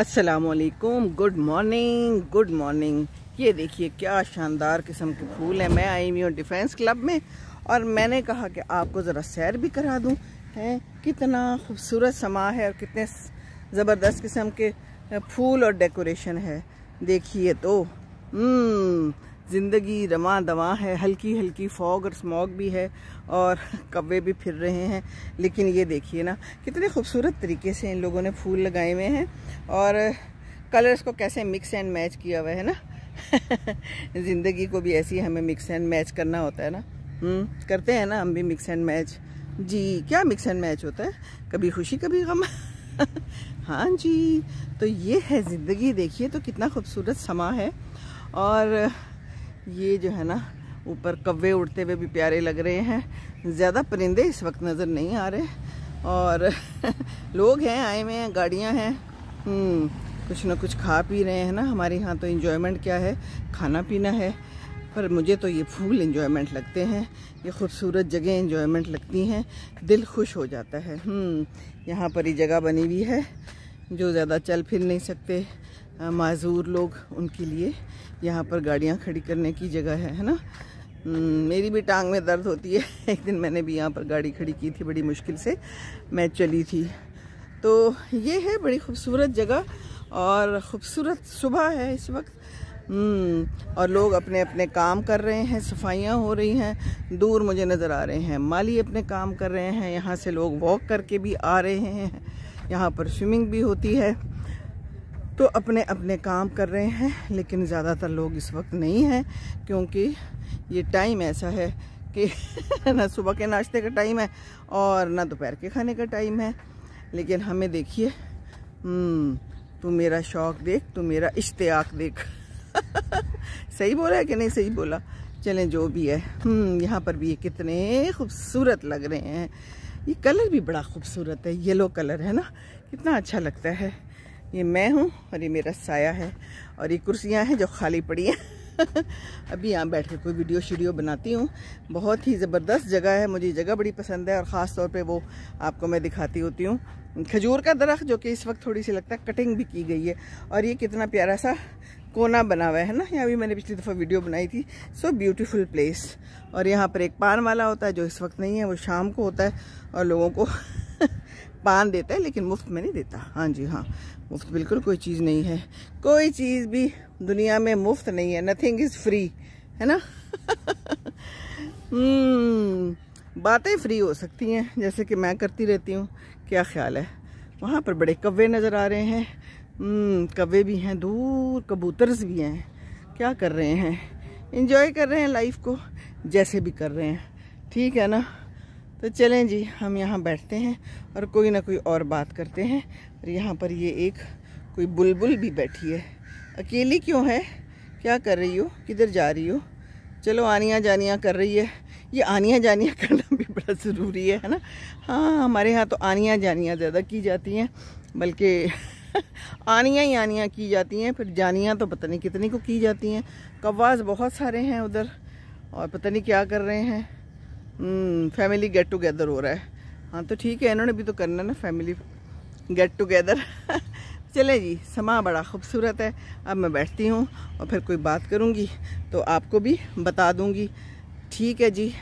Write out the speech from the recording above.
असलकुम good morning good morning ये देखिए क्या शानदार किस्म के फूल हैं। मैं आई हुई हूँ डिफेंस क्लब में और मैंने कहा कि आपको ज़रा सैर भी करा दूँ। हैं कितना खूबसूरत समा है और कितने ज़बरदस्त किस्म के फूल और डेकोरेशन है। देखिए तो हम्म, ज़िंदगी रमा दवा है हल्की हल्की फॉग और स्मॉग भी है और कब्बे भी फिर रहे हैं। लेकिन ये देखिए ना कितने खूबसूरत तरीके से इन लोगों ने फूल लगाए हुए हैं और कलर्स को कैसे मिक्स एंड मैच किया हुआ है ना? ज़िंदगी को भी ऐसी हमें मिक्स एंड मैच करना होता है ना? हम्म, करते हैं ना हम भी मिक्स एंड मैच। जी क्या मिक्स एंड मैच होता है? कभी खुशी कभी गम। हाँ जी तो ये है ज़िंदगी। देखिए तो कितना खूबसूरत समा है और ये जो है ना ऊपर कव्वे उड़ते हुए भी प्यारे लग रहे हैं। ज़्यादा परिंदे इस वक्त नज़र नहीं आ रहे। और लोग हैं आए हुए हैं गाड़ियाँ हैं। हम्म, कुछ ना कुछ खा पी रहे हैं ना। हमारे यहाँ तो इन्जॉयमेंट क्या है? खाना पीना है। पर मुझे तो ये फूल इन्जॉयमेंट लगते हैं। ये खूबसूरत जगह इन्जॉयमेंट लगती हैं। दिल खुश हो जाता है। हम्म, यहाँ पर ही जगह बनी हुई है जो ज़्यादा चल फिर नहीं सकते। माजूर लोग उनके लिए यहाँ पर गाड़ियाँ खड़ी करने की जगह है है ना? मेरी भी टांग में दर्द होती है। एक दिन मैंने भी यहाँ पर गाड़ी खड़ी की थी बड़ी मुश्किल से। मैं चली थी। तो ये है बड़ी खूबसूरत जगह और ख़ूबसूरत सुबह है इस वक्त। और लोग अपने अपने काम कर रहे हैं, सफाइयाँ हो रही हैं। दूर मुझे नज़र आ रहे हैं। माली अपने काम कर रहे हैं। यहाँ से लोग वॉक करके भी आ रहे हैं। यहाँ पर स्विमिंग भी होती है। तो अपने अपने काम कर रहे हैं लेकिन ज़्यादातर लोग इस वक्त नहीं हैं क्योंकि ये टाइम ऐसा है कि ना सुबह के नाश्ते का टाइम है और ना दोपहर के खाने का टाइम है। लेकिन हमें देखिए हम्म, तू मेरा शौक देख तू मेरा इश्तियाक देख। सही बोला है कि नहीं? सही बोला। चलें जो भी है। हम्म, यहाँ पर भी ये कितने खूबसूरत लग रहे हैं। ये कलर भी बड़ा खूबसूरत है येलो कलर है ना? कितना अच्छा लगता है। ये मैं हूँ और ये मेरा साया है और ये कुर्सियाँ हैं जो खाली पड़ी हैं। अभी यहाँ बैठ कर कोई वीडियो शीडियो बनाती हूँ। बहुत ही ज़बरदस्त जगह है, मुझे जगह बड़ी पसंद है और ख़ास तौर पे वो आपको मैं दिखाती होती हूँ। खजूर का दरख्त, जो कि इस वक्त थोड़ी सी लगता है कटिंग भी की गई है। और ये कितना प्यारा सा कोना बना हुआ है ना? यहाँ भी मैंने पिछली दफ़ा वीडियो बनाई थी। सो ब्यूटीफुल प्लेस और यहाँ पर एक पान वाला होता है, जो इस वक्त नहीं है, वो शाम को होता है और लोगों को पान देता है लेकिन मुफ़्त में नहीं देता। हाँ जी हाँ। मुफ़्त बिल्कुल कोई चीज़ नहीं है। कोई चीज़ भी दुनिया में मुफ़्त नहीं है। नथिंग इज़ फ्री है ना? हम्म, बातें फ्री हो सकती हैं जैसे कि मैं करती रहती हूँ। क्या ख्याल है? वहाँ पर बड़े कव्वे नज़र आ रहे हैं। हम्म, कव्वे भी हैं दूर कबूतर्स भी हैं। क्या कर रहे हैं? इंजॉय कर रहे हैं लाइफ को जैसे भी कर रहे हैं। ठीक है ना? तो चलें जी, हम यहाँ बैठते हैं और कोई ना कोई और बात करते हैं। और यहाँ पर ये एक कोई बुलबुल भी बैठी है। अकेली क्यों है? क्या कर रही हो? किधर जा रही हो? चलो आनियाँ जानियाँ कर रही है। ये आनियाँ जानियाँ करना भी बड़ा ज़रूरी है है ना? हाँ हमारे यहाँ तो आनियाँ जानियाँ ज़्यादा की जाती हैं, बल्कि आनियाँ ही आनियाँ की जाती हैं, फिर जानियाँ तो पता नहीं कितनी को की जाती हैं। कवास बहुत सारे हैं उधर, और पता नहीं क्या कर रहे हैं। फैमिली गेट टुगेदर हो रहा है। हाँ तो ठीक है, इन्होंने भी तो करना ना फैमिली गेट टुगेदर चले जी, समा बड़ा खूबसूरत है। अब मैं बैठती हूँ और फिर कोई बात करूँगी तो आपको भी बता दूँगी। ठीक है जी